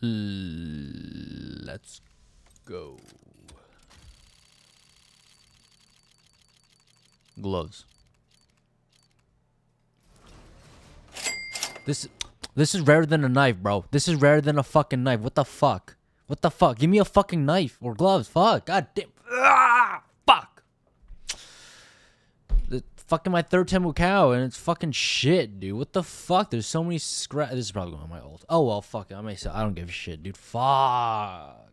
Let's go. Gloves. This this is rarer than a knife, bro. This is rarer than a fucking knife. What the fuck? What the fuck? Give me a fucking knife or gloves. Fuck. God damn. Ah. The fucking my third temple cow and it's fucking shit, dude. What the fuck? There's so many scratch. This is probably going on my old. Oh well, fuck it. I may. I don't give a shit, dude. Fuck.